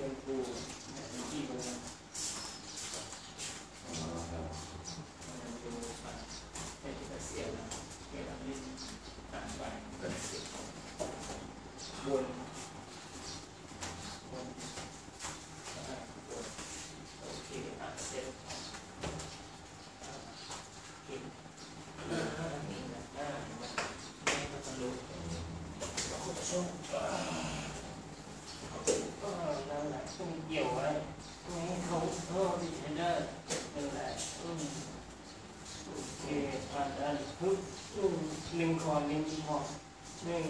รียนครูเนี่ยเป็นที่ตรงนั้น อ๋อครับ มันดูฝั่งเป็นที่เกษียณแล้วเกี่ยวกับเรื่องต่างไปเกษียณบนบนอ่าบนโอเคอะเสร็จอ่าโอเคอ่านี่นะอ่าแม่ก็จะรู้เราก็จะช่วยอ่าเออนั่นแหละต้องเกี่ยวไว้ไม่ให้เขาเออดีเทนเดอร์นั่นแหละอืม โอเค ผ่านได้ปึ๊บอืมหนึ่งคอนหนึ่งคอหนึ่ง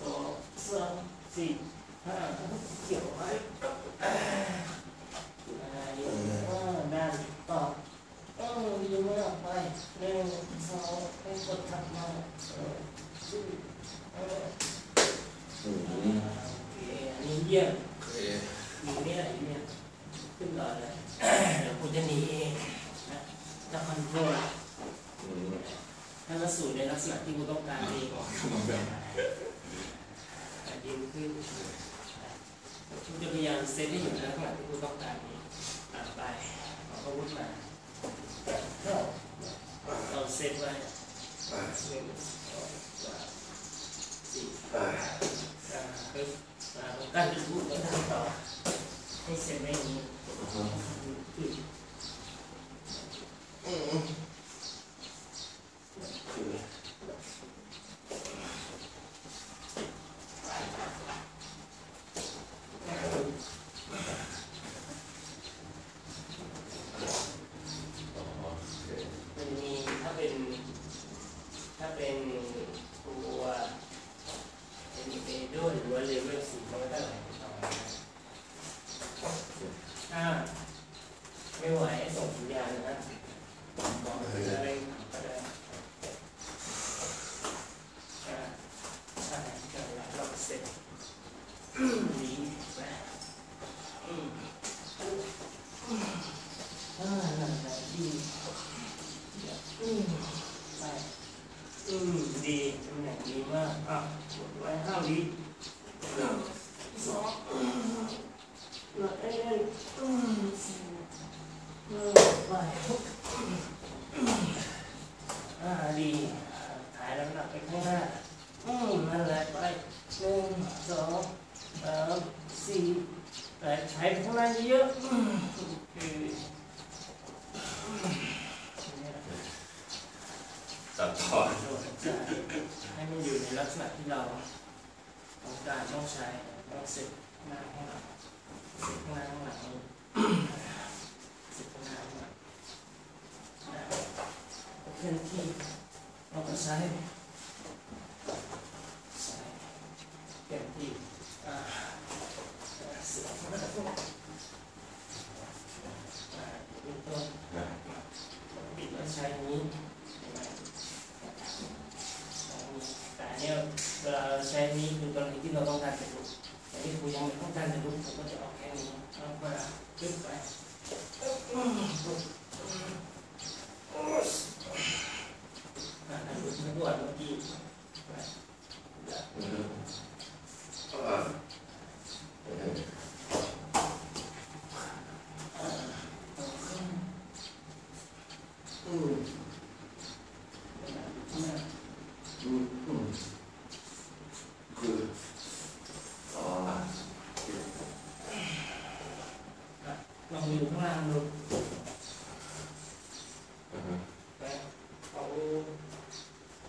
สองสามสี่ห้าเกี่ยวไว้อ่าได้อ่าได้ต่อเออดีมากไปหนึ่งสองให้กดถัดมาสี่เอออืมอ่าโอเคอันนี้เยี่ยม โอเค อยู่นี่แหละอยู่เนี่ยขึ้นก่อนเลยเดี๋ยวคุณจะหนีเองนะจะคอนโทรล อืม ถ้ามาสู่ในลัก ษณะที่คุณต้องการเองอ๋อนมแบบยืนขึ้นคุณจะพยายามเซตให้อยู่ในลักษณะที่คุณต้องการเองอะไปเอาอาวุธมาเข้าเราเซตไว้อ่าหนึ่งสองสามสี่อ่าห้าปึ๊บมาตรงกั้นจะพูดแล้วทำต่อให้เซตไว้อย่างนี้ อ่าฮะ ขึ้น อืมคือ อ๋อโอเค มันมีถ้าเป็น ถ้าเป็นตัวเป็นเอโดหรือว่าเลเวลสี่มันก็ได้หลายต่อถ้าไม่ไหวส่งสัญญาณนะบอกอะไรก็ได้อ่าใช่ใช่แล้วเราเสร็จ ดีไปอืมอ่านั่นแหละดีอืมดีตำแหน่งดีมากอะกดไว้ห้าวิสองหนึ่งเอ้ยอืมสี่เออไปอ่าดีถ่ายน้ำหนักไปข้างหน้าอืมนั่นแหละไปหนึ่งสองสามสี่แปดใช้ไปข้างหน้าเยอะๆอืมโอเคอืมเนี่ย ตัดต่อจะให้มันอยู่ในลักษณะที่เราต้องการต้องใช้ต้องเสร็จหน้าข้างหลังเสร็จข้างหน้าข้างหลังนี่เสร็จข้างหน้าข้างหลังเคลื่อนที่เราก็ใช้ Okay.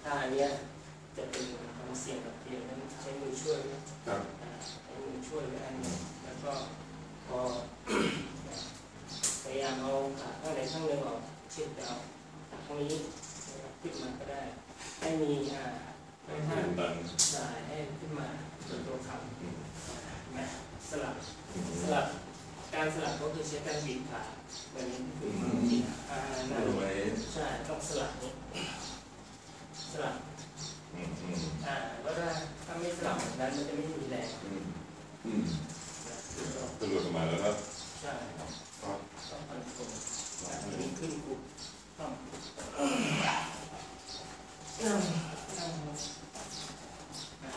ท่าเนี้ยจะเป็นความเสี่ยงกับเตียงนั้นใช้มือช่วยนะครับอ่าใช้มือช่วยไว้อันหนึงแล้วก็พอพยายามเอาขาข้างใดข้างหนึ่งออกเช่นเอาขาข้างนี้นะครับขึ้นมาก็ได้ให้มีอ่าไม่ห้ามดันสายให้ขึ้นมาเป็นตัวคอืมำนะสลับอืมสลับการสลับก็คือใช้การบีบขาเหมือนอ่านั่นดูไว้ใช่ต้องสลับนี้ สลับอืมอืมอ่าแล้วถ้าถ้าไม่สลับแบบนั้นมันจะไม่มีแรงอืมอืมคือราตำรวจมาแล้วครับ ใช่ครับ ครับ ต้องคอนโทรลอ่าทีนี้ขึ้นกูต้องนั่งนั่งอ่า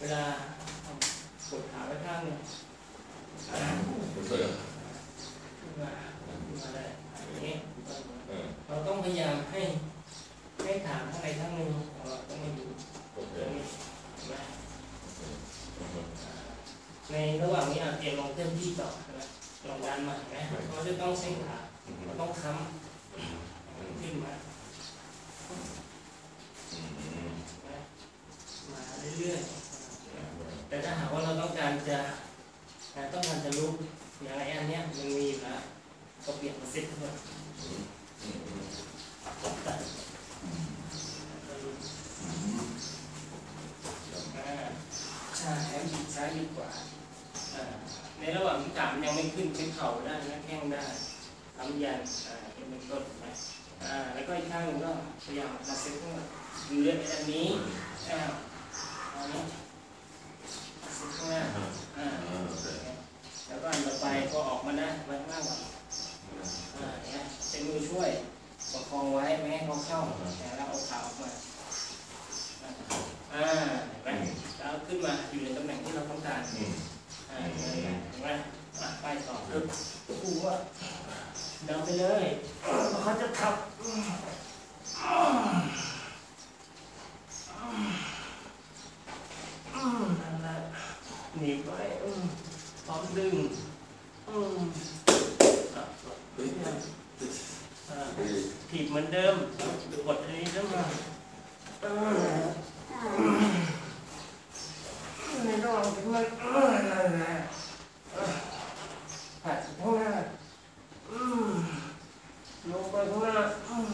เวลากดขาไว้ข้างหนึง เปิด ขึ้นมาขึ้นมาได้อย่างนี้ เออ เราต้องพยายามให้ให้ฐานข้างในข้างหนึ่งของเราต้องมาอยู่ โอเค ตรงนี้เห็นไหม อืม ในระหว่างนี้อะเตรียมลงเคลื่อนที่ต่อใช่ไหมลงด้านมาเห็นไหม เราจะต้องเส้นขาอืมเราต้องค้ำขึ้นมาอืมมาเรื่อยๆแต่ถ้าหากว่าเราต้องการจะอ่าต้องการจะลุกอย่างไรอันเนี้ยมันมีอยู่แล้วก็เปลี่ยนมาเซ็ตขึ้นมาอืมอืมตัดแล้วก็ลุกอ่าใช่แล้วหยิบซ้ายดีกว่าอ่าในระหว่างที่ขามันยังไม่ขึ้นใช้เข่าได้นะแข้งได้ ทำยันอ่าเป็นต้นนะอ่าแล้วก็อีกข้างหนึ่งก็พยายามมาเซ็ตขึ้นมาหรืออันนี้อ่าอันนี้เซ็ตข้างหน้าอ่าอ่าแล้วก็อันต่อไปพอออกมาได้ไว้ข้างล่างก่อนอ่าเนี่ยใช้มือช่วยประคองไว้ไม่ให้เขาเข้าแล้วเอาขาออกมาอ่าเห็นไหมแล้วขึ้นมาอยู่ในตำแหน่งที่เราต้องการอ่าเห็นไหมอะไปต่อปึ๊บกูว่า เดินไปเลยเขาจะขับนั่นแหละหนีบไว้พร้อมดึงอืมอะ เฮ้ย อะ เฮ้ย ถีบเหมือนเดิมกดอันนี้ขึ้นมาเออในระหว่างที่มันเออนั่นแหละเออหัดข้างหน้าอืมลงไปข้างหน้าอืม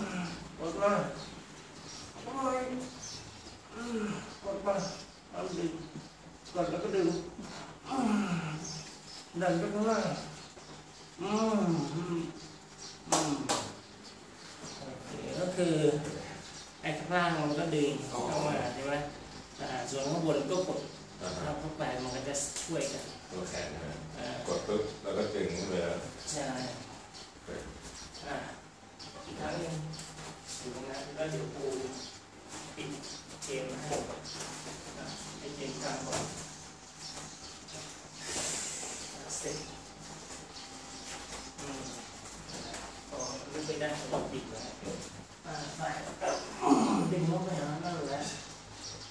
กดมาโอ้ยอืมกดมาเอาดึงกดแล้วก็ดึงอืม ดันไปข้างหน้าอืมอืมอืมโอเคก็คือไอ้ข้างล่างมันก็ดึงเข้ามาใช่ไหมอ่าส่วนข้างบนก็กดอ่าทับเข้าไปมันก็จะช่วยกันตัวแขนนะอ่ากดปุ๊บแล้วก็ดึงขึ้นไปแล้วใช่อ่าอีกครั้งหนึงอยู่ตรงนั้นแล้วเดี๋ยวปูปิดเกมให้อะให้เกมกลางก่อนอะเสร็จอืมพอลึกไปได้ก็ปิดไว้ อ่าไปดึงลงไปหานั่นแหละ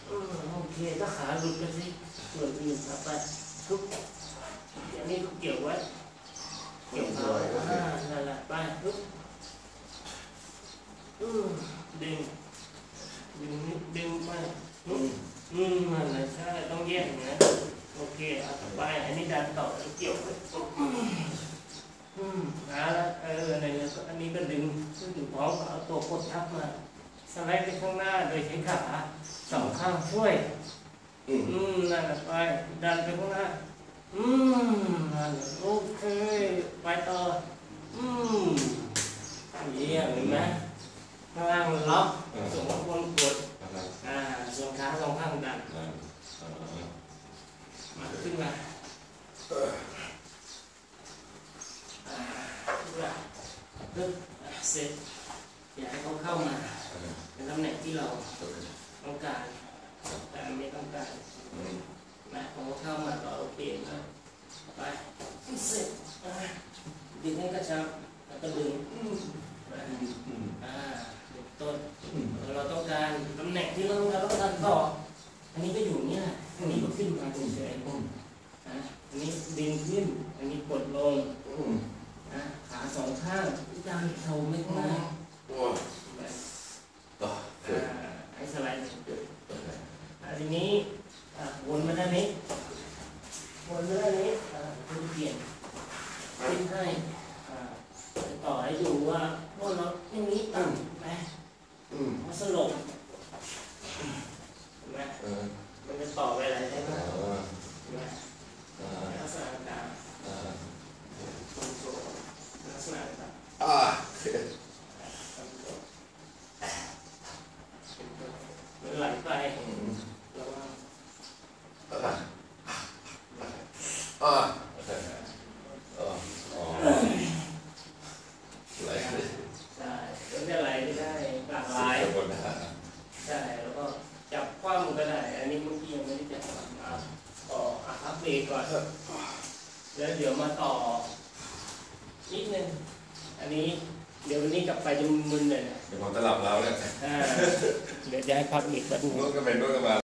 อืมโอเคก็ ขาหลุดไปสิส่วนอื่นเอาไปทุกอย่างนี้ก็เกี่ยวไว้เกี่ยวขาอ่านั่นแหละไปทุกอืมดึงดึงนิดดึงไปทุกอืมนั่นแหละใช่ต้องแยกอย่างนะโอเคเอาต่อไปอันนี้ดันต่อแล้วเกี่ยวไว้อืมอืมเอาละเออในนี้ก็อันนี้ก็ดึงซึ่งอยู่พร้อมกับเอาตัวกดทับมาสไลด์ไปข้างหน้าโดยใช้ขาสองข้างช่วย อืมนั่นแหละไปดันไปข้างหน้าอืมนั่นแหละโอเคไปต่ออืมเยี่ยมเห็นไหมข้างล่างล็อกส่วนข้างบนกดอ่าส่วนขาสองข้างดันมาขึ้นมาอ่าขึ้นมาปึ๊บเสร็จอยากให้เขาเข้ามาในตำแหน่งที่เราต้องการ แต่ไม่ต้องการอืมนะผมก็เข้ามาก็โอเคนะไปเสร็จอะดึงให้กระชับแล้วก็ดึงอืมไปอืมอ่าดึงต้นอืมเออเราต้องการตำแหน่งที่เราต้องการต้องการต่ออันนี้ก็อยู่เนี่ยแหละอันนี้ก็ขึ้นมาเฉยๆอืมอะอันนี้ดึงขึ้น อันนี้กดลงอืมอะขาสองข้างดันเข่าไม่ข้างหน้าโอ้ยไปต่อเกิอ่าดให้สไลด์ ทีนี้อะวนมาด้านนี้วนมาด้านนี้อะคุณเปลี่ยนขึ้นให้อ่าต่อให้ดูว่าพวกเราอย่างนี้ต่ำไหมอืมมันสลบเห็นไหมเออมันจะต่อไปอะไรได้อ่าบ้างเห็นไหมอ่าลักษณะต่างอ่าๆตัวโตลักษณะต่าง อ่าโอเค ๆมันไหลไป อืม ระวัง อ่าอ่าโอเคอ๋ออ๋อไหลเลย ใช่มันจะไหลได้หลากหลาย สิบคนนะ ใช่แล้วก็จับคว่ำก็ได้ อันนี้เมื่อกี้ยังไม่ได้จับอะต่ออะพักเบรก ก่อนแล้วเดี๋ยวมาต่อนิดนึง อันนี้เดี๋ยววันนี้กลับไปจะมึนๆเลยนะเดี๋ยวผมจะหลับแล้วเนี่ยอ่าเดี๋ยวจะให้พักอีกแป๊บนึงนวดกันไปนวดกันมา